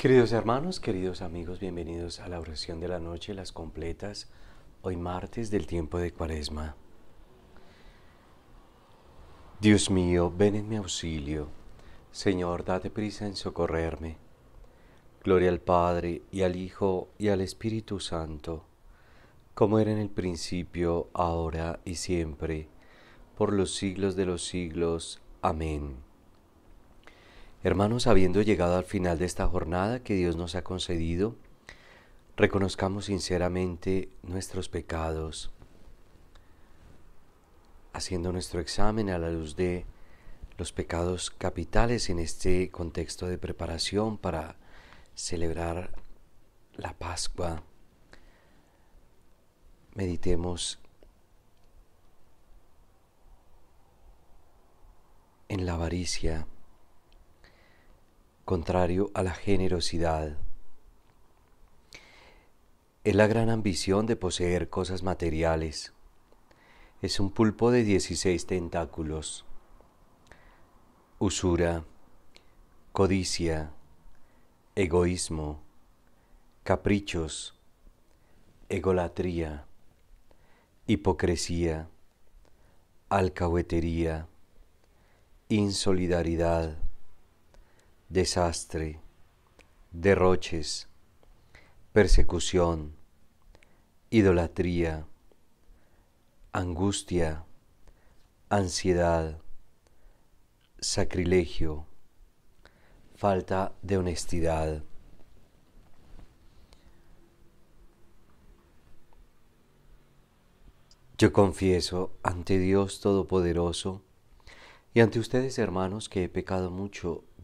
Queridos hermanos, queridos amigos, bienvenidos a la oración de la noche, las completas, hoy martes del tiempo de Cuaresma. Dios mío, ven en mi auxilio. Señor, date prisa en socorrerme. Gloria al Padre, y al Hijo, y al Espíritu Santo, como era en el principio, ahora y siempre, por los siglos de los siglos. Amén. Hermanos, habiendo llegado al final de esta jornada que Dios nos ha concedido, reconozcamos sinceramente nuestros pecados, haciendo nuestro examen a la luz de los pecados capitales en este contexto de preparación para celebrar la Pascua. Meditemos en la avaricia contrario a la generosidad. Es la gran ambición de poseer cosas materiales. Es un pulpo de 16 tentáculos. Usura, codicia, egoísmo, caprichos, egolatría, hipocresía, alcahuetería, insolidaridad, desastre, derroches, persecución, idolatría, angustia, ansiedad, sacrilegio, falta de honestidad. Yo confieso ante Dios Todopoderoso y ante ustedes hermanos que he pecado mucho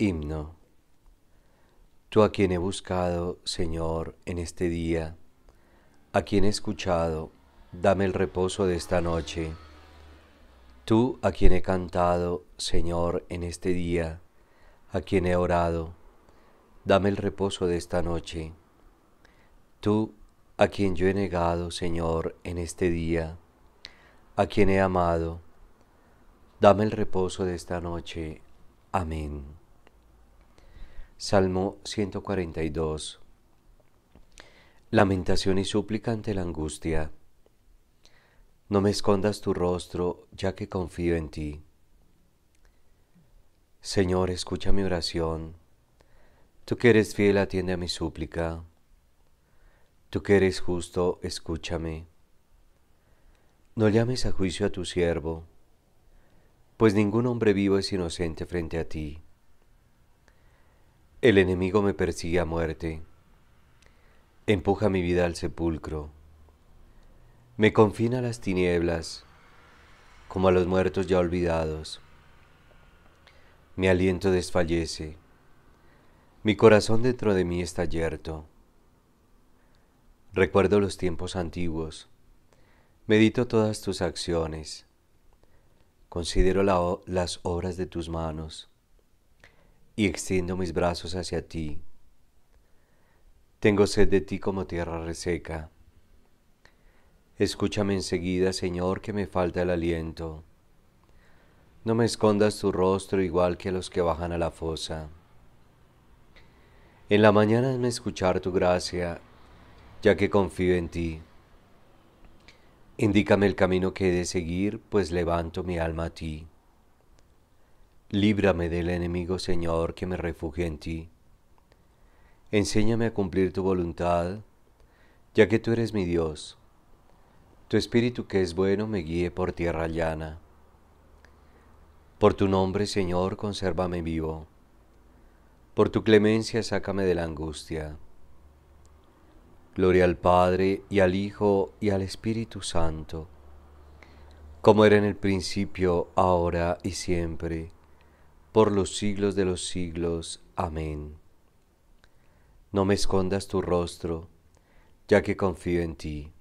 Himno. Tú a quien he buscado, Señor, en este día, a quien he escuchado, dame el reposo de esta noche. Tú a quien he cantado, Señor, en este día, a quien he orado, dame el reposo de esta noche. Tú a quien yo he negado, Señor, en este día, a quien he amado, dame el reposo de esta noche. Amén. Salmo 142. Lamentación y súplica ante la angustia. No me escondas tu rostro, ya que confío en ti. Señor, escucha mi oración. Tú que eres fiel, atiende a mi súplica. Tú que eres justo, escúchame. No llames a juicio a tu siervo, pues ningún hombre vivo es inocente frente a ti. El enemigo me persigue a muerte, empuja mi vida al sepulcro, me confina a las tinieblas, como a los muertos ya olvidados. Mi aliento desfallece, mi corazón dentro de mí está yerto. Recuerdo los tiempos antiguos, medito todas tus acciones, considero las obras de tus manos y extiendo mis brazos hacia ti. Tengo sed de ti como tierra reseca. Escúchame enseguida, Señor, que me falta el aliento. No me escondas tu rostro igual que los que bajan a la fosa. En la mañana me escuchar tu gracia, ya que confío en ti. Indícame el camino que he de seguir, pues levanto mi alma a ti. Líbrame del enemigo, Señor, que me refugie en ti. Enséñame a cumplir tu voluntad, ya que tú eres mi Dios. Tu espíritu que es bueno me guíe por tierra llana. Por tu nombre, Señor, consérvame vivo. Por tu clemencia, sácame de la angustia. Gloria al Padre, y al Hijo, y al Espíritu Santo, como era en el principio, ahora y siempre por los siglos de los siglos. Amén. No me escondas tu rostro, ya que confío en ti.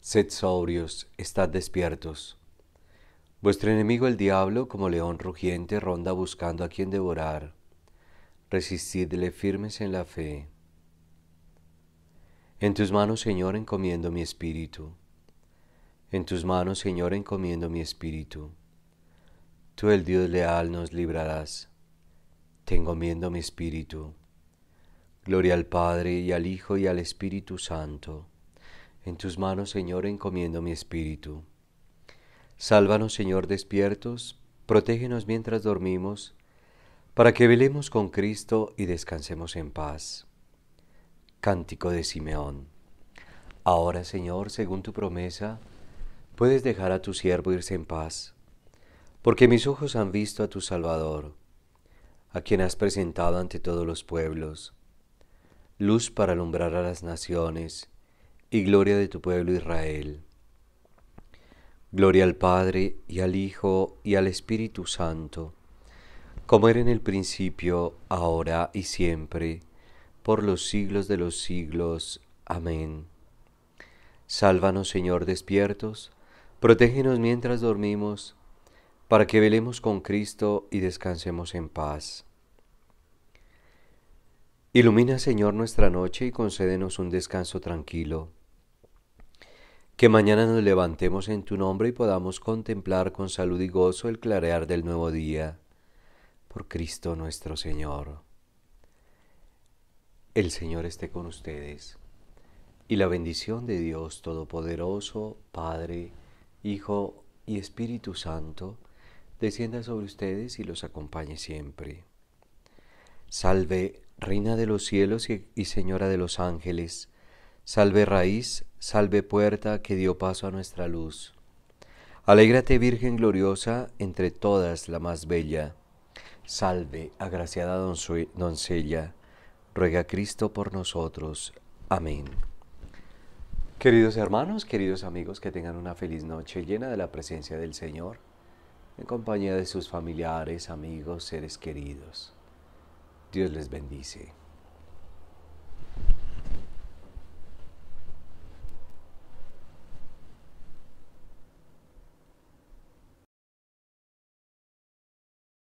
Sed sobrios, estad despiertos. Vuestro enemigo el diablo, como león rugiente, ronda buscando a quien devorar. Resistidle firmes en la fe. En tus manos, Señor, encomiendo mi espíritu. En tus manos, Señor, encomiendo mi espíritu. Tú, el Dios leal, nos librarás. Te encomiendo mi espíritu. Gloria al Padre y al Hijo y al Espíritu Santo en tus manos, Señor, encomiendo mi espíritu. Sálvanos, Señor, despiertos, protégenos mientras dormimos, para que velemos con Cristo y descansemos en paz. Cántico de Simeón. Ahora, Señor, según tu promesa, puedes dejar a tu siervo irse en paz, porque mis ojos han visto a tu Salvador, a quien has presentado ante todos los pueblos, luz para alumbrar a las naciones, y gloria de tu pueblo Israel. Gloria al Padre y al Hijo y al Espíritu Santo, como era en el principio, ahora y siempre, por los siglos de los siglos. Amén. Sálvanos, Señor, despiertos, protégenos mientras dormimos, para que velemos con Cristo y descansemos en paz. Ilumina, Señor, nuestra noche y concédenos un descanso tranquilo que mañana nos levantemos en tu nombre y podamos contemplar con salud y gozo el clarear del nuevo día. Por Cristo nuestro Señor. El Señor esté con ustedes. Y la bendición de Dios Todopoderoso, Padre, Hijo y Espíritu Santo, descienda sobre ustedes y los acompañe siempre. Salve, Reina de los cielos y Señora de los ángeles, Salve raíz, salve puerta que dio paso a nuestra luz. Alégrate Virgen gloriosa, entre todas la más bella. Salve, agraciada doncella, ruega Cristo por nosotros. Amén. Queridos hermanos, queridos amigos, que tengan una feliz noche llena de la presencia del Señor, en compañía de sus familiares, amigos, seres queridos. Dios les bendice.